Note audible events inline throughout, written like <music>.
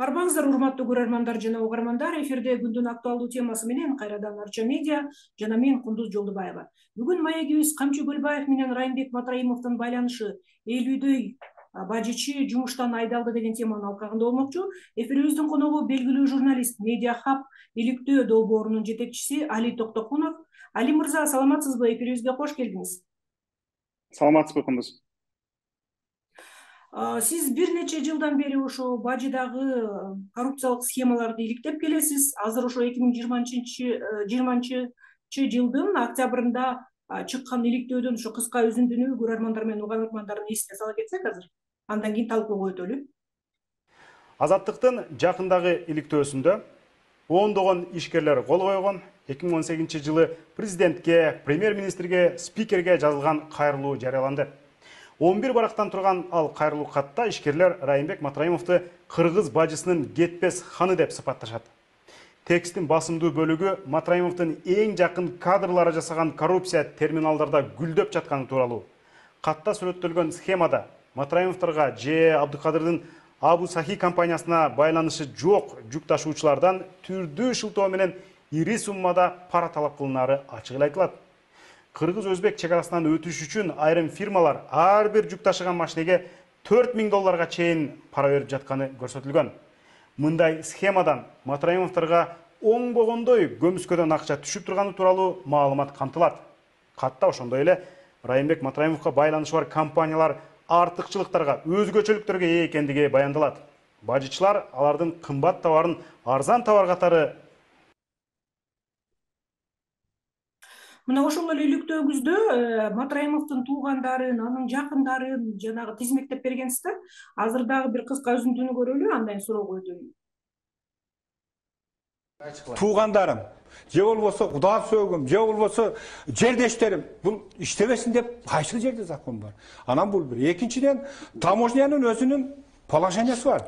арбаңыздар урматтуу көрөрмандар жана угармандар эфирде күндүн актуалдуу темасы менен кайрадан арча медиа жана мен кундуз жолдубаева бүгүн маегибиз камчы көлбаев менен райымбек матраимовдун байланышы элүүдөй бажычы жумуштан айдалды деген теманын алкагында болмокчу эфирибиздин коногу белгилүү журналист медиа хаб иликтөө долбоорунун жетекчиси али токтокунов. Али мырза саламатсызбы? Эфирибизге кош келдиңиз. Саламатсызбы кундуз сиз бир нече жылдан бери ошо бажыдагы э, коррупциялык схемаларды иликтеп келесиз. Азыр ошо эки миң жыйырманчынчы э, жыйырманчынчы жылдын октябрында чыккан иликтөөдөн ушу кыска үзүндүнү көрөрмандар менен угармандардын эсине сала кетсек азыр андан кийин талкууга өтөлү. Азаттыктын жакындагы иликтөөсүндө ондогон ишкерлер кол койгон. Эки миң он сегизинчи жылы президентке премьер министрге спикерге жазылган кайрылуу жарыяланды 11 барақтан тұрған ал қайырлы қатта ішкерлер райымбек матраимовты қырғыз бажысының кетпес ханы деп сыпатташады. Текстің басымды бөлігі матраимовтың ең жақын кадрлары жасаған коррупция терминалдарда гүлдеп жатқаны туралы. Қатта суреттелген схемада матраимовтарға же абдықадырдың абу сахи компаниясына байланышы жоқ жүк ташуучулардан түрдүү шылтоо менен ири суммада пара талап кылынаары ачык эле айтылат кыргыз өзбек чек арасынан өтүш үчүн айрым фирмалар ар бир жүк ташыган машинеге төрт миң долларга чейин пара берип жатканы көрсөтүлгөн мындай схемадан матраимовдорго оңбогондой көмүскөдөн акча түшүп турганы тууралуу маалымат камтылат катта ошондой эле райымбек матраимовго байланышы бар компаниялар артыкчылыктарга өзгөчөлүктөргө ээ экендиги баяндалат. Бажычылар алардын кымбат товарын арзан товар катары мына ошол эле э, матраимовдун туугандарын анын жакындарын жанагы тизмектеп бергенсиз да азыр дагы бир кыска үзүндүнү көрөлү андан кийин суроого өтөлү туугандарым же болбосо куда сөөгүм же болбосо жердештерим бул иштебесин деп кайсыл жерде закон бар? Анан бул бир экинчиден таможнянын өзүнүн положениясы бар.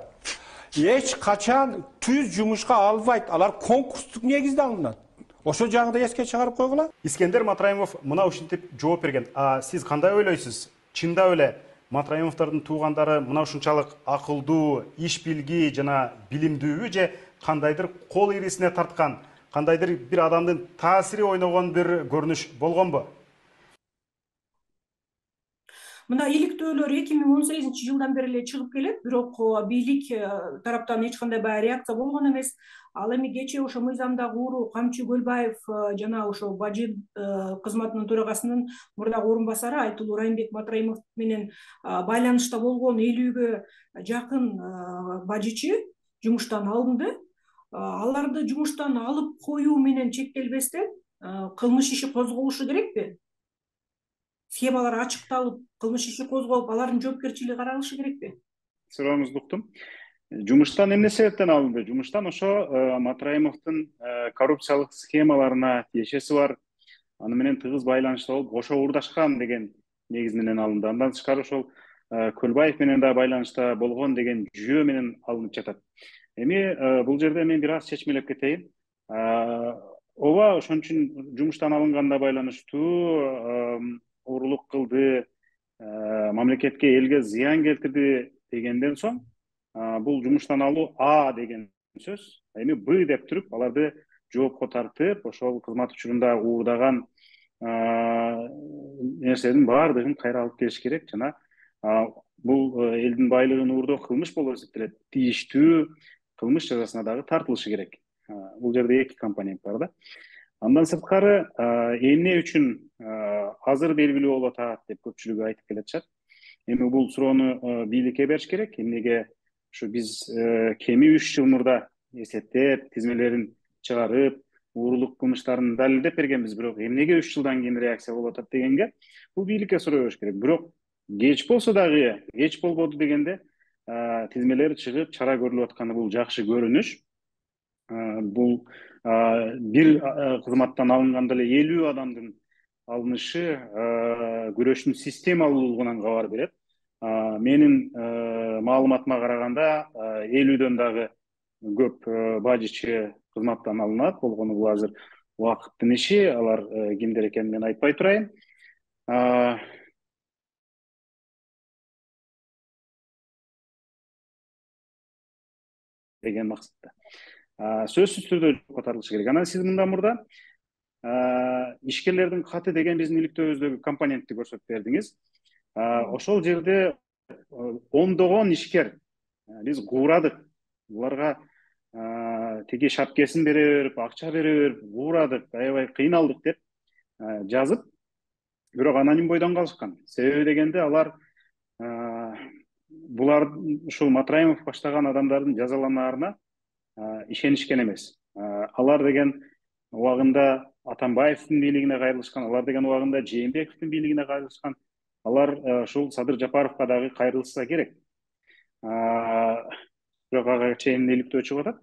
Эч качан түз жумушка албайт алар конкурстук негизде алынат ошол жагын да эске чыгарып койгула. Искендер матраимов мына ушинтип жооп берген. А сиз кандай ойлойсуз? Чындап эле матраимовдордун туугандары мына ушунчалык акылдуу иш билги жана билимдүүбү же кандайдыр кол ирисине тарткан кандайдыр бир адамдын таасири ойногон бир көрүнүш болгонбу? Мына иликтөөлөр эки миң он сегизинчи жылдан бери эле чыгып келет бирок бийлик э, тараптан эч кандай баягы реакция болгон эмес. Ал эми кечээ ошо мыйзамдагы ууру камчы көлбаев э, жана ошо бажы э, кызматынын төрагасынын мурдагы орун басары айтылуу райымбек матраимов менен байланышта болгон элүүгө жакын бажычы жумуштан алынды. Аларды жумуштан алып коюу менен чектелбестен кылмыш иши козголушу керекпи схемалар ачыкталып кылмыш иши козголуп алардын жоопкерчилиги каралышы керекпи сурооңузду уктум жумуштан эмне себептен алынды? Жумуштан ошо э, матраимовдун э, коррупциялык схемаларына тиешеси бар аны менен тыгыз байланышта болуп кошо уурдашкан деген негиз менен алынды. Андан тышкары ошол э, көлбаев менен да байланышта болгон деген жүйө менен алынып жатат. Эми бул жерде мен бир аз чечмелеп кетейин. Ооба ошон үчүн жумуштан алынганда байланыштуу уурулук кылды э, мамлекетке элге зыян келтирди дегенден соң бул жумуштан алуу а деген сөз эми б деп туруп аларды жоопко тартып ошол кызмат учурунда уурдаган нерсенин баардыгын кайра алып келиш керек. Жана бул элдин байлыгын уурдоо кылмыш болуп эсептелет тийиштүү кылмыш жазасына дагы тартылышы керек. Бул жерде эки компонент бар да. Андан сырткары эмне үчүн азыр белгилүү болуп атат деп көпчүлүгү айтып келатышат эми бул суроону бийликке бериш керек эмнеге ушу биз кеми үч жыл мурда эсептеп тизмелерин чыгарып уурулук кылмыштарын далилдеп бергенбиз бирок эмнеге үч жылдан кийин реакция болуп атат дегенге бул бийликке суроо бериш керек бирок кеч болсо дагы кеч болбоду дегенде тизмелер чыгып чара көрүлүп атканы бул жакшы көрүнүш бул бир кызматтан алынганда эле элүү адамдын алынышы күрөшүн системалуулугунан кабар берет менин маалыматыма караганда элүүдөн дагы көп бажычы кызматтан алынат болгону бул азыр убакыттын иши алар кимдер экенин мен айтпай турайын деген максатта сөзсүз түрдө жокко тартылышы керек. Анан сиз мындан мурда ишкерлердин каты деген биздин иликтөөбүздөгү компонентти көрсөтүп бердиңиз. Ошол жерде ондогон ишкер биз куурадык. Буларга тиги шапкесин бере берип акча бере берип куурадык аябай кыйналдык деп жазып бирок аноним бойдон калышкан. Себеби дегенде алар булар ушул матраимов баштаган адамдардын жазаланаарына ишенишкен эмес. Алар деген убагында атамбаевдин бийлигине кайрылышкан алар деген убагында жээнбековдун бийлигине кайрылышкан алар ушул садыр жапаровго дагы кайрылышса керек. Бирок ага чейин иликтөө чыгып атат.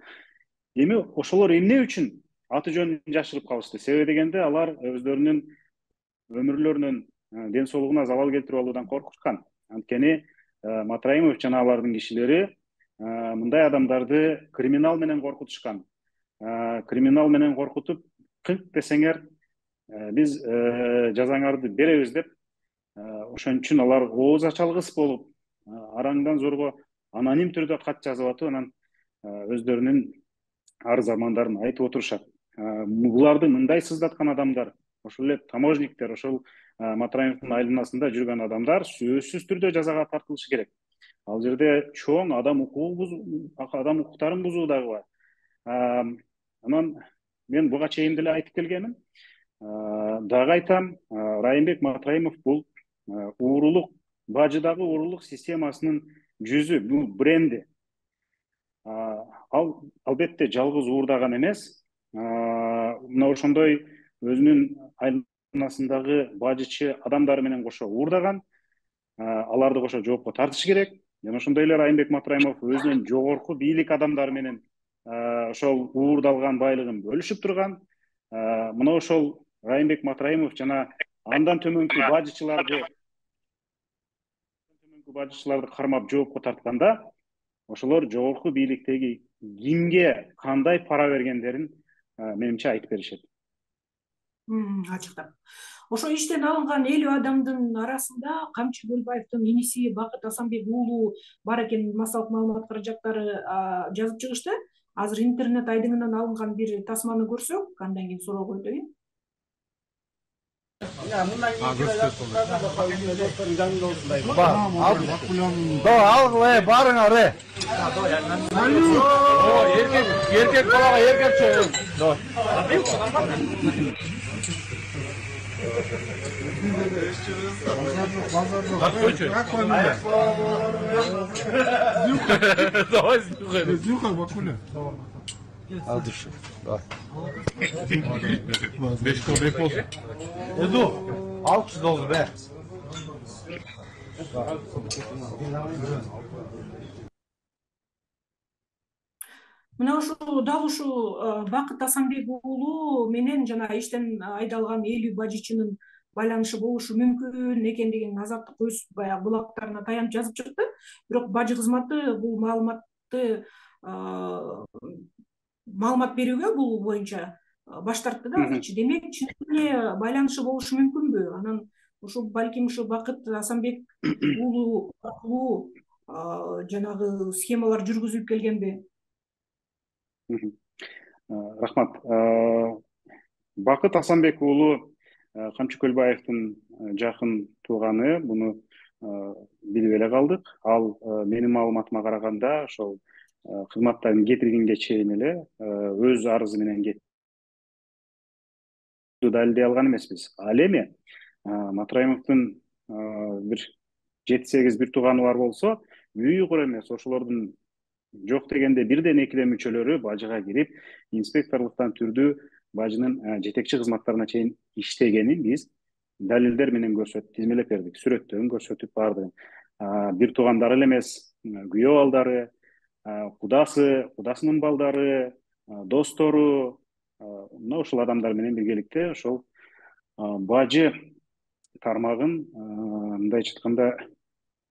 Эми ошолор эмне үчүн аты жөнүн жашырып калышты? Себеби дегенде алар өздөрүнүн өмүрлөрүнүн ден соолугуна залал келтирип алуудан коркушкан. Анткени матраимов жана алардын кишилери мындай адамдарды криминал менен коркутушкан. Криминал менен коркутуп кыңк десеңер биз жазаңарды беребиз деп ошон үчүн алар ооз ачалгыс болуп араңдан зорго аноним түрдө кат жазып атып анан өздөрүнүн арыз армандарын айтып отурушат. Буларды мындай сыздаткан адамдар ошол эле таможниктер ошол матраимовдун айланасында жүргөн адамдар сөзсүз түрдө жазага тартылышы керек ал жерде чоң адам укугу адам укуктарын бузуу дагы бар. Анан мен буга чейин деле айтып келгемин дагы айтам райымбек матраимов бул уурулук бажыдагы уурулук системасынын жүзү бул бренди. Ал албетте жалгыз уурдаган эмес. Мына ошондой өзүнүн айланасындагы бажычы адамдары менен кошо уурдаган аларды кошо жоопко тартыш керек. Жана ошондой эле райымбек матраимов өзүнөн жогорку бийлик адамдары менен ошол уурдалган байлыгын бөлүшүп турган. Мына ошол райымбек матраимов жана андан төмөнкү бажычыларды төмөнкү бажычыларды кармап жоопко тартканда ошолор жогорку бийликтеги кимге кандай пара бергендерин менимче айтып беришет. Ачыктап ошо иштен алынган элүү адамдын арасында камчы көлбаевдин иниси бакыт асанбек уулу бар экенин массалык маалымат каражаттары жазып чыгышты азыр интернет айдыңынан алынган бир тасманы көрсөк андан кийин суроо койдой алгыла э барыңар э эркек балага эркекче Давай снюхай. Снюхай, бакуля. Al dur. Bak. Beş kol beş olsun. Edu. Al kız dolu be. Мына ушул дал ушул бакыт асанбек уулу менен жана иштен айдалган элүү бажычынын байланышы болушу мүмкүн экен деген азаттык өз баягы булактарына таянып жазып чыкты. Бирок бажы кызматы бул маалыматты маалымат берүүгө бул боюнча баш тартты да азырчы демек чын эле байланышы болушу мүмкүнбү? Анан ушул балким ушул бакыт асанбек <coughs> уулу аркылуу жанагы схемалар жүргүзүлүп келгенби рахмат. Бакыт асанбек уулу камчы көлбаевдин жакын тууганы муну билип эле калдык. Ал менин маалыматыма караганда ошол кызматтан кетиргенге чейин эле өз арызы менен далилдей алган эмеспиз. Ал эми матраимовдун бир жети сегиз бир тууганы бар болсо уйгур эмес ошолордун жок дегенде бирден эки эле мүчөлөрү бажыга кирип инспекторлуктан түрдүү бажынын жетекчи кызматтарына чейин иштегенин биз далилдер менен көрсөтүп тизмелеп бердик сүрөттөрүн көрсөтүп баардыгын бир туугандары эле эмес күйөө балдары кудасы кудасынын балдары достору мына ушул адамдар менен биргеликте ошол бажы тармагын мындайча айтканда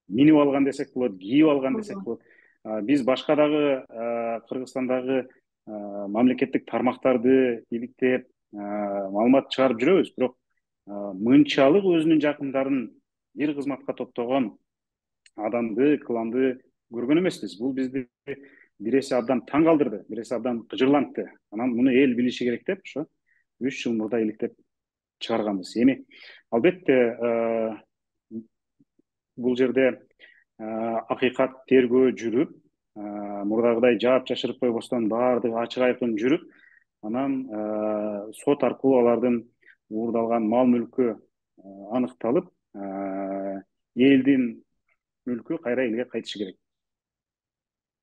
минип алган десек болот кийип алган десек болот биз башка дагы кыргызстандагы мамлекеттик тармактарды иликтеп маалымат чыгарып жүрөбүз бирок мынчалык өзүнүн жакындарын бир кызматка топтогон адамды кланды көргөн эмеспиз бул бизди бир абдан таң калтырды бир абдан кыжырлантты анан муну эл билиши керек деп ошо үч жыл мурда иликтеп чыгарганбыз эми албетте бул жерде акыйкат тергөө жүрүп мурдагыдай жаап жашырып койбостон баардыгы ачык айкын жүрүп анан сот аркылуу алардын уурдалган мал мүлкү аныкталып элдин мүлкү кайра элге кайтышы керек.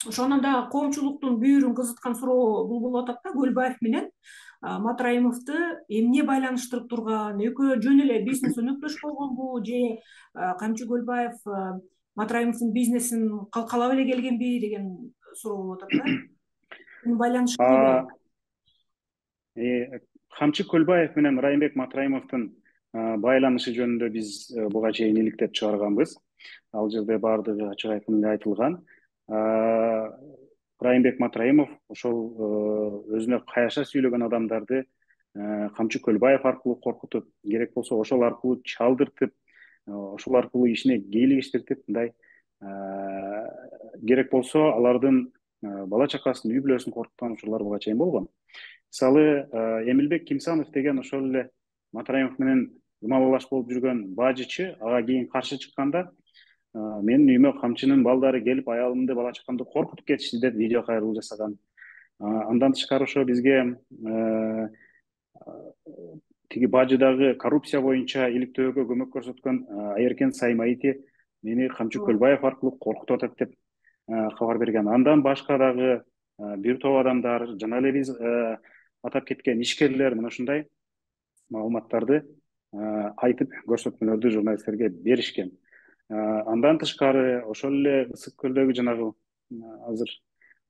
Ошондон дагы коомчулуктун бүйүрүн кызыткан суроо бул болуп атат да көлбаев менен. Матраимовду эмне байланыштырып турган экөө жөн эле бизнес өнөктөш болгонбу же камчы көлбаев матраимовдун бизнесин калкалап эле келгенби деген суроо болуп атат да. <clears throat> Байланышы э, камчы көлбаев менен райымбек матраимовдун байланышы жөнүндө биз э, буга чейин иликтеп чыгарганбыз. Ал жерде баардыгы ачык айкын эле айтылган райымбек матраимов ошол э, өзүнө каяша сүйлөгөн адамдарды камчы көлбаев аркылуу коркутуп керек болсо ошол аркылуу чалдыртып ошол аркылуу ишине кейлигиштиртип мындай керек болсо алардын бала чакасын үй бүлөсүн коркуткан учурлар буга чейин болгон. Мисалы эмилбек кимсанов деген ошол эле матраимов менен ымалалаш болуп жүргөн бажычы ага кийин каршы чыкканда менин үйүмө камчынын балдары келип аялымды бала чакамды коркутуп кетишти деп видео кайрылуу жасаган. Андан тышкары ошо бизге тиги бажы дагы коррупция боюнча иликтөөгө көмөк көрсөткөн айеркен саймаити мени камчы көлбаев аркылуу коркутуп атат деп кабар берген. Андан башка дагы бир топ адамдар жана эле биз атап кеткен ишкерлер мына ушундай маалыматтарды айтып көрсөтмөлөрдү журналисттерге беришкен. Андан тышкары ошол эле ысык көлдөгү жанагы азыр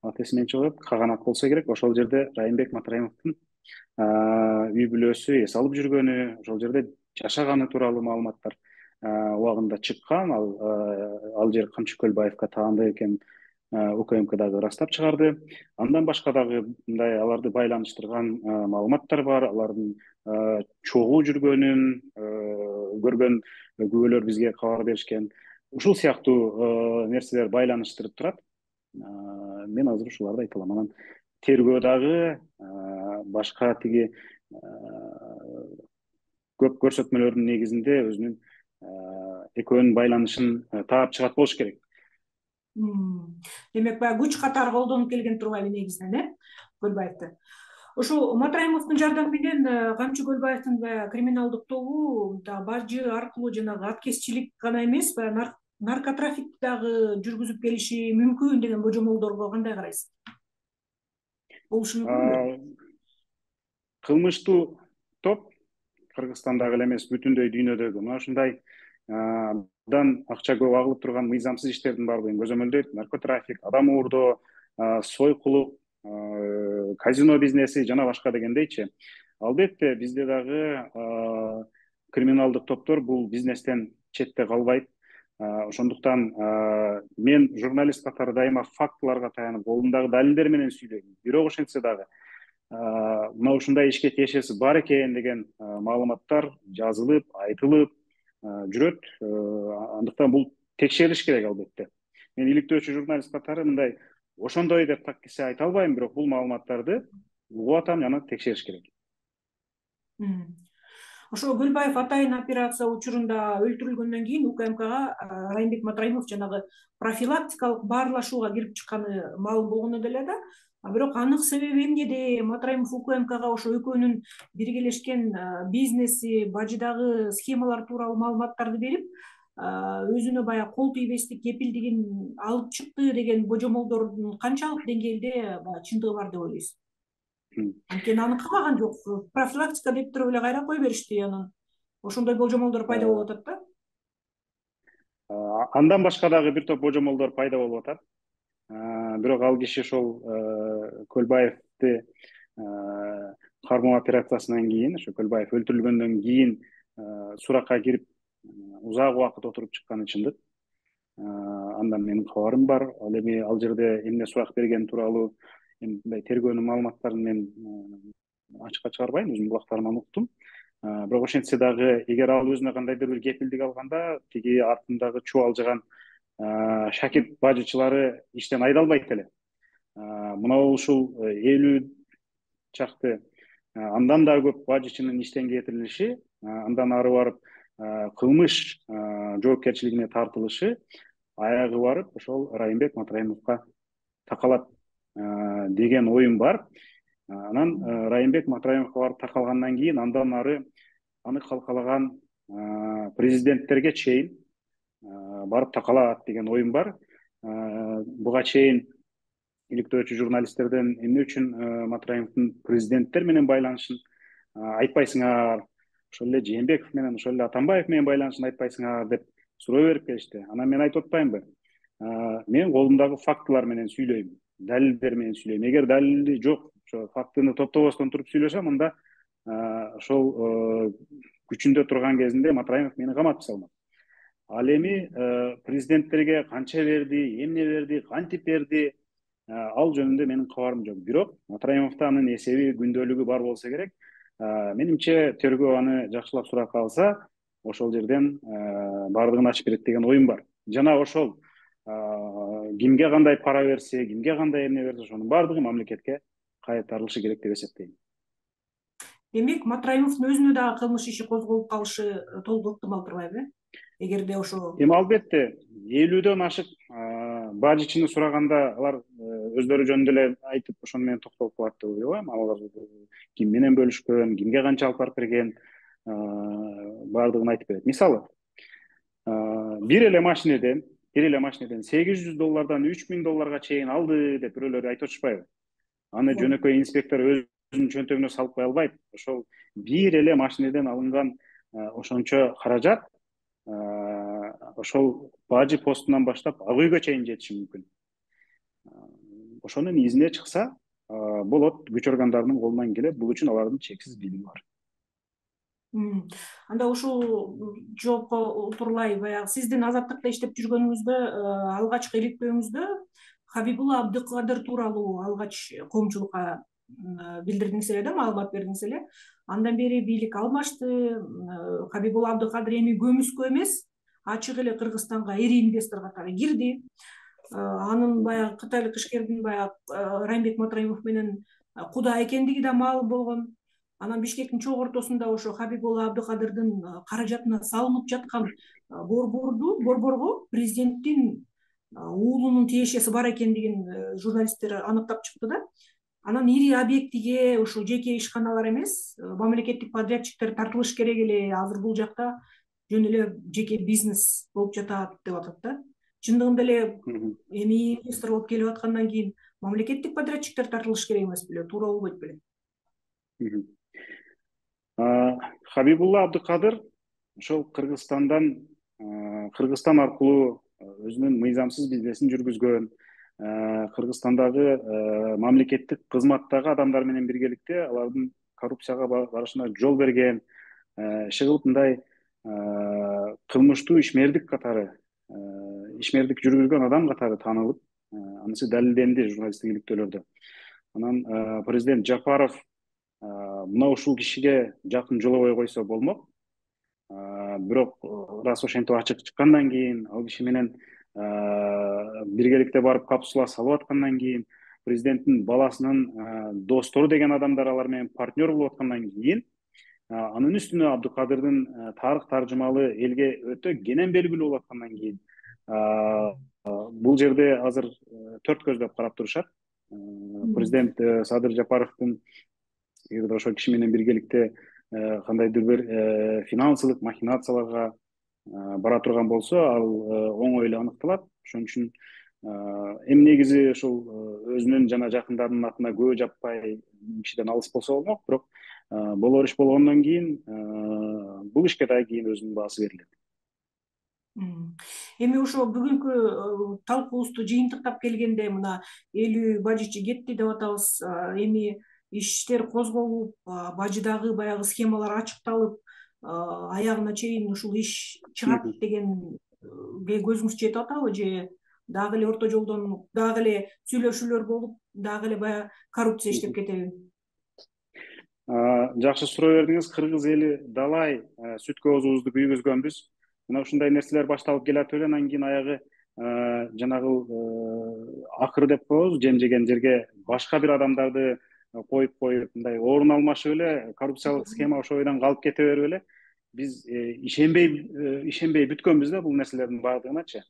аты эсимден чыгып атат каганат болсо керек ошол жерде райымбек матраимовдун үй бүлөсү эс алып жүргөнү ошол жерде жашаганы тууралуу маалыматтар убагында чыккан. Ал ал жер камчы көлбаевге таандык экенин укмк дагы ырастап чыгарды. Андан башка дагы мындай аларды байланыштырган маалыматтар бар. Алардын чогуу жүргөнүн көргөн күбөлөр бизге кабар беришкен. Ушул сыяктуу нерселер байланыштырып турат. Мен азыр ушуларды айта алам анан тергөө дагы башка тиги көп көрсөтмөлөрдүн негизинде өзүнүн экөөнүн байланышын таап чыгат болуш керек. Демек баягы күч катары колдонуп келген турбайбы негизинен э көлбаевди ошол матраимовдун жардамы менен камчы көлбаевдин баягы криминалдык тобу бажы аркылуу жанагы аткезчилик гана эмес баягы наркотрафикти дагы жүргүзүп келиши мүмкүн деген божомолдорго кандай карайсыз? Болушу мүмкүнбү кылмыштуу топ кыргызстандагы эле эмес бүтүндөй дүйнөдөгү. Мына ушундай абдан акча көп агылып турган мыйзамсыз иштердин баардыгын көзөмөлдөйт. Наркотрафик адам уурдоо сойкулук казино бизнеси жана башка дегендейчи. Албетте бизде дагы криминалдык топтор бул бизнестен четте калбайт. Ошондуктан мен журналист катары дайыма фактыларга таянып колумдагы далилдер менен сүйлөйм. Бирок ошентсе дагы мына ушундай ишке тиешеси бар экен деген маалыматтар жазылып айтылып жүрөт. Андыктан бул текшерилиш керек албетте. Мен иликтөөчү журналист катары мындай ошондой деп так кесе айта албайм бирок бул маалыматтарды угуп атам жана текшериш керек. Ошо көлбаев атайын операция учурунда өлтүрүлгөндөн кийин укмкга райымбек матраимов жанагы профилактикалык баарлашууга кирип чыкканы маалым болгону деле да бирок анык себеби эмнеде матраимов укмкга ошо экөөнүн биргелешкен бизнеси бажыдагы схемалар тууралуу маалыматтарды берип өзүнө баягы кол тийбестик кепилдигин алып чыкты деген божомолдордун канчалык деңгээлде баягы чындыгы бар деп ойлойсуз анткени аныкталмаган жок профилактика деп туруп эле кайра кое беришти анан ошондой божомолдор пайда болуп атат да? андан башка дагы бир топ божомолдор пайда болуп атат бирок ал киши ошол көлбаевди кармоо операциясынан кийин ошо көлбаев өлтүрүлгөндөн кийин суракка кирип узак убакыт отуруп чыкканы чындык андан менин кабарым бар. Ал эми ал жерде эмне сурак бергени тууралуу эми мындай тергөөнүн маалыматтарын мен ачыкка чыгарбайм өзүмдүн кулактарыман уктум бирок ошентсе дагы эгер ал өзүнө кандайдыр бир кепилдик алганда тиги артындагы чубалжыган шакирт бажычылары иштен айдалбайт эле мына ушул элүү чакты андан да көп бажычынын иштен кетирилиши андан ары барып кылмыш жоопкерчилигине тартылышы аягы барып ошол райымбек матраимовго такалат деген оюм бар. Анан райымбек матраимовго барып такалгандан кийин андан ары аны калкалаган президенттерге чейин барып такалат деген оюм бар. Буга чейин иликтөөчү журналисттерден эмне үчүн матраимовдун президенттер менен байланышын айтпайсыңар ошол эле жээнбеков менен ошол эле атамбаев менен байланышын айтпайсыңар деп суроо берип келишти. Анан мен айтып атпаймынбы. Мен колумдагы фактылар менен сүйлөйм далилдер менен сүйлөйм. Эгер далили жок ошо фактыны топтобостон туруп сүйлөсөм анда ошол күчүндө турган кезинде матраимов мени каматып салмак. Ал эми президенттерге канча берди эмне берди кантип берди? Ал жөнүндө менин кабарым жок. Бирок матраимовдо анын эсеби күндөлүгү бар болсо керек. Менимче тергөө аны жакшылап сурап калса ошол жерден баардыгын ачып берет деген оюм бар. Жана ошол кимге кандай пара берсе кимге кандай эмне берсе ошонун баардыгы мамлекетке кайтарылышы керек деп эсептейм. Демек матраимовдун өзүнө дагы кылмыш иши козголуп калышы э, толук ыктымал турбайбы э эгерде ошо эми албетте элүүдөн ашык бажычыны сураганда алар э, өздөрү жөнүндө эле айтып ошону менен токтолуп калат деп ойлобойм алар ким менен бөлүшкөн кимге канча алып барып берген баардыгын айтып берет. Мисалы бир эле машинеден бир эле машинеден сегиз жүз доллардан үч миң долларга чейин алды деп бирөөлөр айтып атышпайбы? Аны жөнөкөй инспектор өзүнүн чөнтөгүнө салып кое албайт. Ошол бир эле машинеден алынган ошончо каражат ошол бажы постунан баштап ак үйгө чейин жетиши мүмкүн ошонун изине чыкса болот күч органдарынын колунан келет бул үчүн алардын чексиз билими бар. Анда ушул жоопко утурлай баягы сиздин азаттыкта иштеп жүргөнүңүздө алгачкы иликтөөңүздө хабибулла абдыкадыр тууралуу алгач коомчулукка билдирдиңиз эле да маалымат бердиңиз эле. Андан бери бийлик алмашты хабибулла абдыкадыр эми көмүскө эмес ачык эле кыргызстанга ири инвестор катары кирди анын баягы кытайлык ишкердин баягы райымбек матраимов менен куда экендиги да маалым болгон. Анан бишкектин чогуу ортосунда ошо хабибулла абдыкадырдын каражатына салынып жаткан борборду борборго президенттин уулунун тиешеси бар экендигин э, журналисттер аныктап чыкты да. Анан ири объектиге ушул жеке ишканалар эмес э, мамлекеттик подрядчиктер тартылыш керек эле азыр бул жакта жөн эле жеке бизнес болуп жатат деп атат да чындыгында эле эми инвестор болуп келип аткандан кийин мамлекеттик подрядчиктер тартылыш керек эмес беле туура болбойт беле хабибулла абдыкадыр ошол кыргызстандан кыргызстан аркылуу өзүнүн мыйзамсыз бизнесин жүргүзгөн кыргызстандагы мамлекеттик кызматтагы адамдар менен биргеликте алардын коррупцияга барышына жол берген иши кылып мындай кылмыштуу ишмердик катары ишмердик жүргүзгөн адам катары таанылып анысы далилденди журналисттик иликтөөлөрдө анан президент жапаров мына ушул кишиге жакын жолобой койсо болмок бирок ырасы ошентип ачык чыккандан кийин ал киши менен биргеликте барып капсула салып аткандан кийин президенттин баласынын достору деген адамдар алар менен партнер болуп аткандан кийин анын үстүнө абдыкадырдын тарых таржымалы элге өтө кенен белгилүү болуп аткандан кийин бул жерде азыр төрт көздөп карап турушат. Президент э, садыр жапаровдун эгерде ошол киши менен биргеликте э, кандайдыр бир э, финансылык махинацияларга бара турган болсо ал оңой эле аныкталат. Ошон үчүн эми негизи ушул өзүнүн жана жакындарынын атына күбө жаппай кишиден алыс болсо болмок. Бирок болор иш болгондон кийин бул ишке дагы кийин өзүнүн баасы берилет эми ошо бүгүнкү талкуубузду жыйынтыктап келгенде мына элүү бажычы кетти деп атабыз. Эми иштер козголуп бажыдагы баягы схемалар ачыкталып аягына чейин ушул иш чыгат дегенге көзүңүз жетип атабы же дагы эле орто жолдон дагы эле сүйлөшүүлөр болуп дагы эле баягы коррупция иштеп кетеби? Жакшы суроо бердиңиз. Кыргыз эли далай сүт көбүзүбүздү күйгүзгөнбүз мына ушундай нерселер башталып келатып эле анан кийин аягы жанагы акыр деп коебуз жем жеген жерге башка бир адамдарды коюп коюп мындай орун алмашып эле коррупциялык схема ошол бойдон калып кете берип эле биз ишенбей ишенбей бүткөнбүз да бул нерселердин баардыгыначы.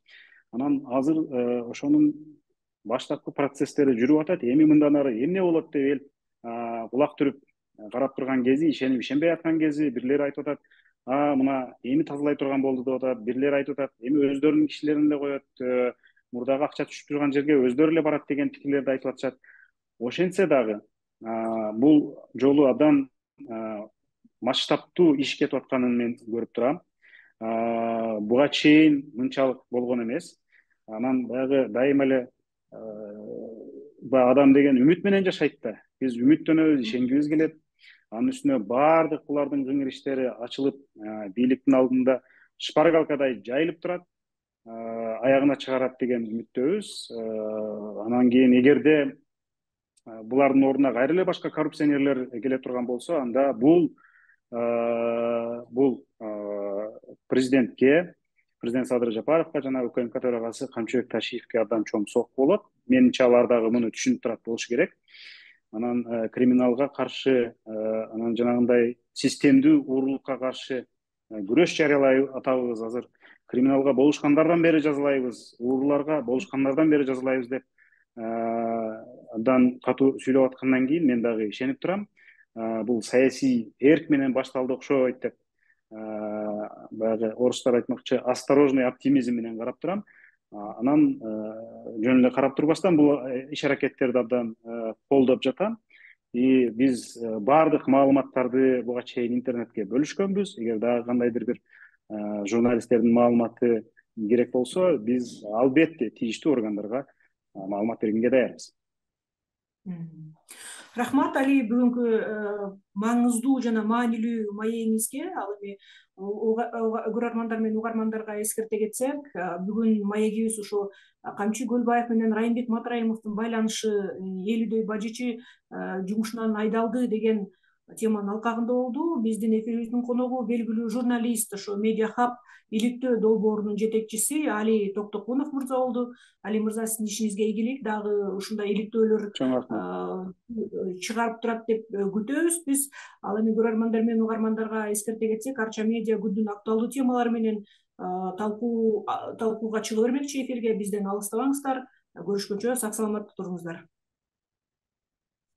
Анан азыр ошонун баштапкы процесстери жүрүп атат эми мындан ары эмне болот деп эл кулак түрүп карап турган кези ишенип ишенбей аткан кези бирлери айтып атат а мына эми тазалай турган болду деп атат бирлери айтып атат эми өздөрүнүн кишилерин эле коет э, мурдагы акча түшүп турган жерге өздөрү эле барат деген пикирлерди айтып атышат ошентсе дагы бул жолу абдан масштабтуу иш кетип атканын мен көрүп турам буга чейин мынчалык болгон эмес анан баягы дайыма эле баягы адам деген үмүт менен жашайт да. Биз үмүттөнөбүз ишенгибиз келет анын үстүнө баардык булардын кыңыр иштери ачылып бийликтин алдында шпаргалкадай жайылып турат. Аягына чыгарат деген үмүттөбүз. Анан кийин эгерде булардын ордуна кайра эле башка коррупционерлер келе турган болсо анда бул бул президентке президент садыр жапаровго жана укмк төрагасы камчыбек ташиевке абдан чоң сокку болот. Менимче алар дагы муну түшүнүп турат болушу керек анан криминалга каршы анан жанагындай системдүү уурулукка каршы күрөш жарыялай атабыз азыр. Криминалга болушкандардан бери жазалайбыз ууруларга болушкандардан бери жазалайбыз деп абдан катуу сүйлөп аткандан кийин мен дагы ишенип турам. Бул саясий эрк менен башталды окшойт деп баягы орустар айтмакчы осторожный оптимизм менен карап турам анан жөн эле карап турбастан бул э, иш аракеттерди абдан э, колдоп жатам. И биз э, баардык маалыматтарды буга чейин интернетке бөлүшкөнбүз. Эгер дагы кандайдыр бир журналисттердин маалыматы керек болсо биз албетте тийиштүү органдарга маалымат бергенге даярбыз. Рахмат али. Бүгүнкү э, маңыздуу жана маанилүү маегиңизге ал эми көрөрмандар менен угармандарга эскерте кетсек бүгүн маегибиз ушу камчы көлбаев менен райымбек матраимовдун байланышы э, элүүдөй бажычы жумушунан айдалды деген теманын алкагында болду. Биздин эфирибиздин коногу белгилүү журналист ошо медиа хаб иликтөө долбоорунун жетекчиси али токтокунов мырза болду. Али мырза сиздин ишиңизге ийгилик. Дагы ушундай иликтөөлөр чоң рахмат. чыгарып турат деп э, күтөбүз биз. Ал эми көрөрмандар менен угармандарга эскерте кетсек арча медиа күндүн актуалдуу темалары менен талкуу талкууга чыга бермекчи эфирге. Бизден алыстабаңыздар. Көрүшкөнчө сак саламатта туруңуздар